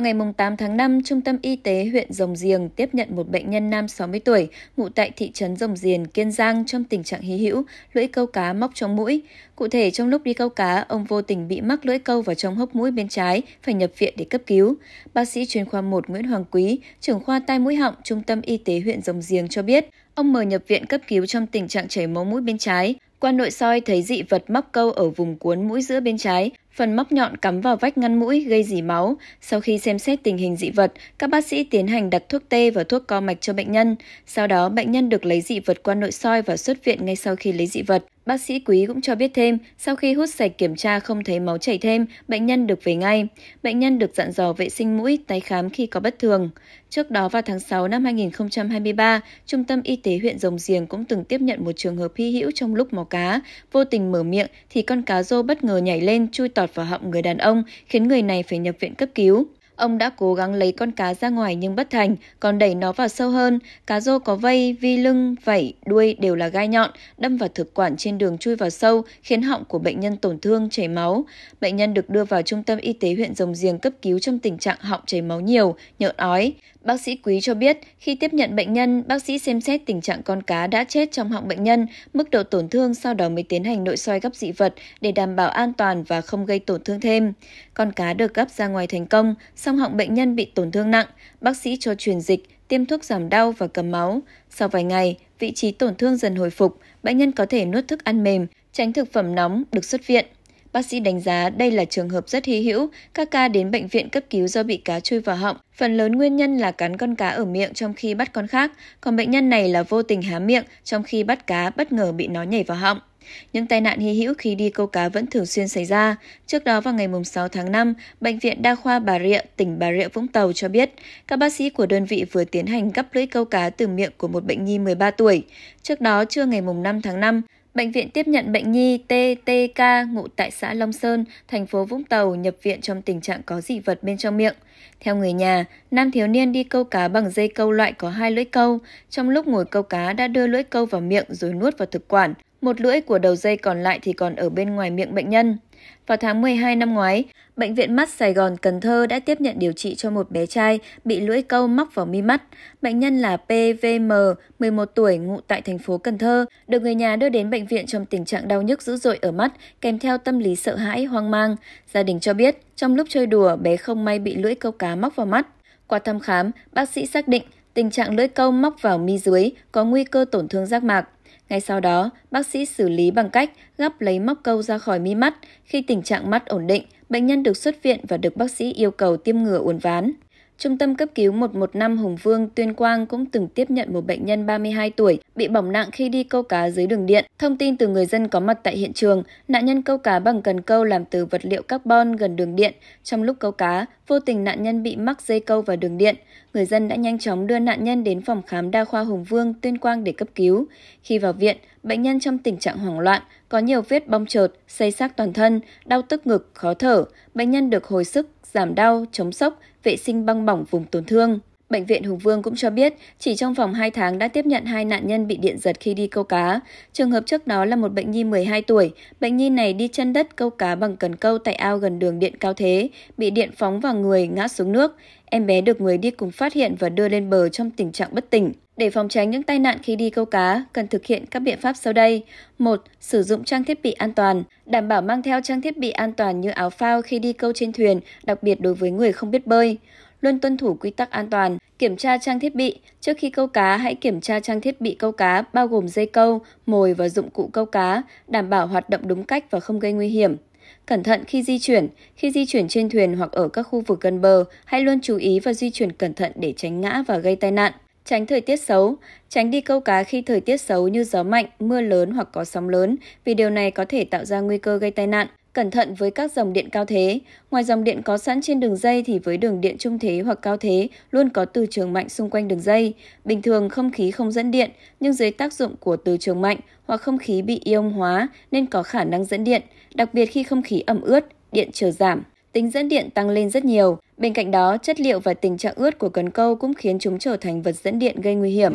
Vào ngày 8 tháng 5, Trung tâm Y tế huyện Rồng Giềng tiếp nhận một bệnh nhân nam 60 tuổi, ngụ tại thị trấn Rồng Giềng, Kiên Giang trong tình trạng hí hữu, lưỡi câu cá móc trong mũi. Cụ thể, trong lúc đi câu cá, ông vô tình bị mắc lưỡi câu vào trong hốc mũi bên trái, phải nhập viện để cấp cứu. Bác sĩ chuyên khoa 1 Nguyễn Hoàng Quý, trưởng khoa tai mũi họng Trung tâm Y tế huyện Rồng Giềng cho biết, ông mời nhập viện cấp cứu trong tình trạng chảy máu mũi bên trái. Qua nội soi thấy dị vật móc câu ở vùng cuốn mũi giữa bên trái, phần móc nhọn cắm vào vách ngăn mũi gây dỉ máu. Sau khi xem xét tình hình dị vật, các bác sĩ tiến hành đặt thuốc tê và thuốc co mạch cho bệnh nhân. Sau đó, bệnh nhân được lấy dị vật qua nội soi và xuất viện ngay sau khi lấy dị vật. Bác sĩ Quý cũng cho biết thêm, sau khi hút sạch kiểm tra không thấy máu chảy thêm, bệnh nhân được về ngay. Bệnh nhân được dặn dò vệ sinh mũi, tái khám khi có bất thường. Trước đó vào tháng 6 năm 2023, Trung tâm Y tế huyện Rồng Giềng cũng từng tiếp nhận một trường hợp hy hữu trong lúc mò cá. Vô tình mở miệng thì con cá rô bất ngờ nhảy lên chui tọt vào họng người đàn ông, khiến người này phải nhập viện cấp cứu. Ông đã cố gắng lấy con cá ra ngoài nhưng bất thành, còn đẩy nó vào sâu hơn. Cá rô có vây, vi lưng, vảy, đuôi đều là gai nhọn, đâm vào thực quản trên đường chui vào sâu, khiến họng của bệnh nhân tổn thương, chảy máu. Bệnh nhân được đưa vào trung tâm y tế huyện Rồng Giềng cấp cứu trong tình trạng họng chảy máu nhiều, nhợn ói. Bác sĩ Quý cho biết, khi tiếp nhận bệnh nhân, bác sĩ xem xét tình trạng con cá đã chết trong họng bệnh nhân, mức độ tổn thương sau đó mới tiến hành nội soi gấp dị vật để đảm bảo an toàn và không gây tổn thương thêm. Con cá được gấp ra ngoài thành công, song họng bệnh nhân bị tổn thương nặng, bác sĩ cho truyền dịch, tiêm thuốc giảm đau và cầm máu. Sau vài ngày, vị trí tổn thương dần hồi phục, bệnh nhân có thể nuốt thức ăn mềm, tránh thực phẩm nóng, được xuất viện. Bác sĩ đánh giá đây là trường hợp rất hy hữu, các ca đến bệnh viện cấp cứu do bị cá chui vào họng. Phần lớn nguyên nhân là cắn con cá ở miệng trong khi bắt con khác, còn bệnh nhân này là vô tình há miệng trong khi bắt cá bất ngờ bị nó nhảy vào họng. Những tai nạn hy hữu khi đi câu cá vẫn thường xuyên xảy ra. Trước đó vào ngày 6 tháng 5, Bệnh viện Đa khoa Bà Rịa, tỉnh Bà Rịa Vũng Tàu cho biết, các bác sĩ của đơn vị vừa tiến hành gắp lưỡi câu cá từ miệng của một bệnh nhi 13 tuổi. Trước đó, trưa ngày 5 tháng 5, Bệnh viện tiếp nhận bệnh nhi TTK ngụ tại xã Long Sơn, thành phố Vũng Tàu nhập viện trong tình trạng có dị vật bên trong miệng. Theo người nhà, nam thiếu niên đi câu cá bằng dây câu loại có hai lưỡi câu. Trong lúc ngồi câu cá đã đưa lưỡi câu vào miệng rồi nuốt vào thực quản. Một lưỡi của đầu dây còn lại thì còn ở bên ngoài miệng bệnh nhân. Vào tháng 12 năm ngoái, Bệnh viện Mắt Sài Gòn Cần Thơ đã tiếp nhận điều trị cho một bé trai bị lưỡi câu móc vào mi mắt. Bệnh nhân là PVM, 11 tuổi, ngụ tại thành phố Cần Thơ, được người nhà đưa đến bệnh viện trong tình trạng đau nhức dữ dội ở mắt, kèm theo tâm lý sợ hãi, hoang mang. Gia đình cho biết, trong lúc chơi đùa, bé không may bị lưỡi câu cá móc vào mắt. Qua thăm khám, bác sĩ xác định tình trạng lưỡi câu móc vào mi dưới có nguy cơ tổn thương giác mạc. Ngay sau đó, bác sĩ xử lý bằng cách gắp lấy móc câu ra khỏi mi mắt. Khi tình trạng mắt ổn định, bệnh nhân được xuất viện và được bác sĩ yêu cầu tiêm ngừa uốn ván. Trung tâm cấp cứu 115 Hùng Vương, Tuyên Quang cũng từng tiếp nhận một bệnh nhân 32 tuổi bị bỏng nặng khi đi câu cá dưới đường điện. Thông tin từ người dân có mặt tại hiện trường, nạn nhân câu cá bằng cần câu làm từ vật liệu carbon gần đường điện. Trong lúc câu cá, vô tình nạn nhân bị mắc dây câu vào đường điện. Người dân đã nhanh chóng đưa nạn nhân đến phòng khám đa khoa Hùng Vương, Tuyên Quang để cấp cứu. Khi vào viện, bệnh nhân trong tình trạng hoảng loạn, có nhiều vết bong trợt, xây xác toàn thân, đau tức ngực, khó thở. Bệnh nhân được hồi sức, giảm đau, chống sốc, vệ sinh băng bỏng vùng tổn thương. Bệnh viện Hùng Vương cũng cho biết, chỉ trong vòng 2 tháng đã tiếp nhận hai nạn nhân bị điện giật khi đi câu cá. Trường hợp trước đó là một bệnh nhi 12 tuổi. Bệnh nhi này đi chân đất câu cá bằng cần câu tại ao gần đường điện cao thế, bị điện phóng vào người ngã xuống nước. Em bé được người đi cùng phát hiện và đưa lên bờ trong tình trạng bất tỉnh. Để phòng tránh những tai nạn khi đi câu cá, cần thực hiện các biện pháp sau đây. 1. Sử dụng trang thiết bị an toàn. Đảm bảo mang theo trang thiết bị an toàn như áo phao khi đi câu trên thuyền, đặc biệt đối với người không biết bơi. Luôn tuân thủ quy tắc an toàn, kiểm tra trang thiết bị. Trước khi câu cá, hãy kiểm tra trang thiết bị câu cá bao gồm dây câu, mồi và dụng cụ câu cá, đảm bảo hoạt động đúng cách và không gây nguy hiểm. Cẩn thận khi di chuyển. Khi di chuyển trên thuyền hoặc ở các khu vực gần bờ, hãy luôn chú ý và di chuyển cẩn thận để tránh ngã và gây tai nạn. Tránh thời tiết xấu. Tránh đi câu cá khi thời tiết xấu như gió mạnh, mưa lớn hoặc có sóng lớn, vì điều này có thể tạo ra nguy cơ gây tai nạn. Cẩn thận với các dòng điện cao thế. Ngoài dòng điện có sẵn trên đường dây thì với đường điện trung thế hoặc cao thế luôn có từ trường mạnh xung quanh đường dây. Bình thường không khí không dẫn điện, nhưng dưới tác dụng của từ trường mạnh hoặc không khí bị ion hóa nên có khả năng dẫn điện, đặc biệt khi không khí ẩm ướt, điện trở giảm. Tính dẫn điện tăng lên rất nhiều. Bên cạnh đó, chất liệu và tình trạng ướt của cần câu cũng khiến chúng trở thành vật dẫn điện gây nguy hiểm.